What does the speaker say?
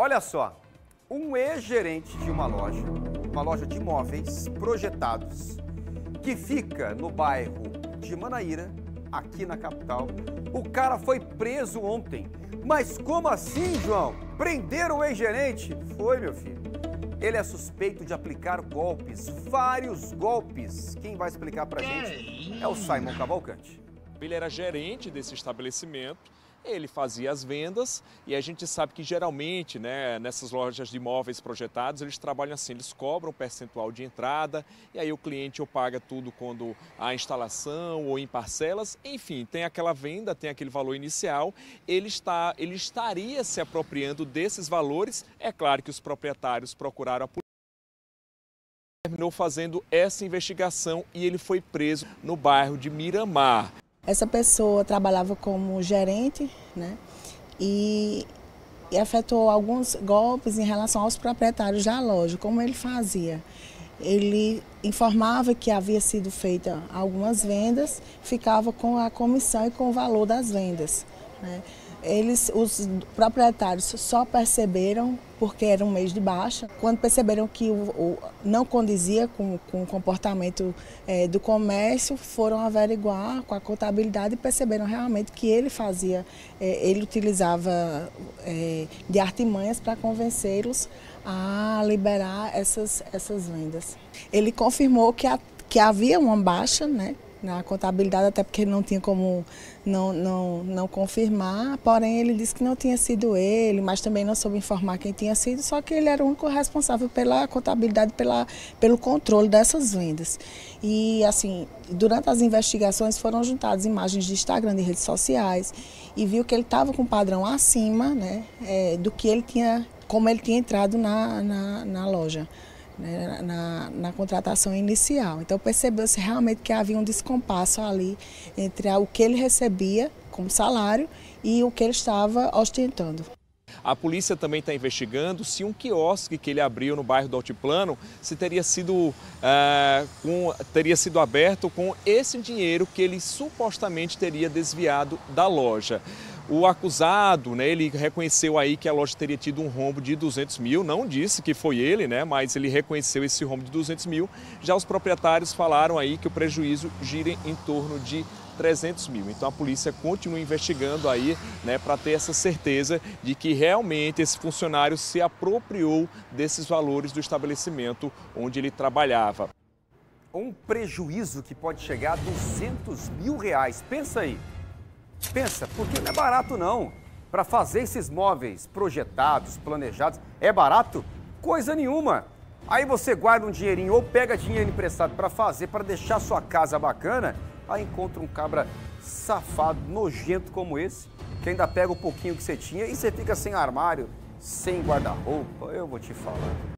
Olha só, um ex-gerente de uma loja, uma loja de imóveis projetados, que fica no bairro de Manaíra, aqui na capital. O cara foi preso ontem. Mas como assim, João? Prenderam o ex-gerente? Foi, meu filho. Ele é suspeito de aplicar golpes, vários golpes. Quem vai explicar pra gente é o Simon Cavalcante. Ele era gerente desse estabelecimento ele fazia as vendas e a gente sabe que geralmente, né, nessas lojas de imóveis projetados, eles trabalham assim, eles cobram um percentual de entrada e aí o cliente ou paga tudo quando a instalação ou em parcelas, enfim, tem aquela venda, tem aquele valor inicial, ele, está, ele estaria se apropriando desses valores, é claro que os proprietários procuraram a polícia terminou fazendo essa investigação e ele foi preso no bairro de Miramar. Essa pessoa trabalhava como gerente, né? E, e efetuou alguns golpes em relação aos proprietários da loja. Como ele fazia? Ele informava que havia sido feita algumas vendas, ficava com a comissão e com o valor das vendas. Né? Eles, os proprietários só perceberam porque era um mês de baixa. Quando perceberam que o, o não condizia com, com o comportamento é, do comércio, foram averiguar com a contabilidade e perceberam realmente que ele fazia, é, ele utilizava é, de artimanhas para convencê-los a liberar essas, essas vendas. Ele confirmou que, a, que havia uma baixa, né? Na contabilidade, até porque não tinha como não, não, não confirmar. Porém, ele disse que não tinha sido ele, mas também não soube informar quem tinha sido, só que ele era o único responsável pela contabilidade, pela, pelo controle dessas vendas. E, assim, durante as investigações foram juntadas imagens de Instagram, de redes sociais, e viu que ele estava com um padrão acima né, é, do que ele tinha, como ele tinha entrado na, na, na loja né, na, na, contratação inicial. Então percebeu-se realmente que havia um descompasso ali entre o que ele recebia como salário e o que ele estava ostentando. A polícia também está investigando se um quiosque que ele abriu no bairro do Altiplano se teria sido, é, com, teria sido aberto com esse dinheiro que ele supostamente teria desviado da loja. O acusado, né, ele reconheceu aí que a loja teria tido um rombo de 200 mil, não disse que foi ele, né, mas ele reconheceu esse rombo de 200 mil. Já os proprietários falaram aí que o prejuízo gira em torno de 300 mil. Então a polícia continua investigando aí, né, para ter essa certeza de que realmente esse funcionário se apropriou desses valores do estabelecimento onde ele trabalhava. Um prejuízo que pode chegar a 200 mil reais. Pensa aí. Pensa, porque não é barato não. Para fazer esses móveis projetados, planejados, é barato? Coisa nenhuma. Aí você guarda um dinheirinho ou pega dinheiro emprestado para fazer, para deixar sua casa bacana, aí encontra um cabra safado, nojento como esse, que ainda pega o pouquinho que você tinha e você fica sem armário, sem guarda-roupa, eu vou te falar.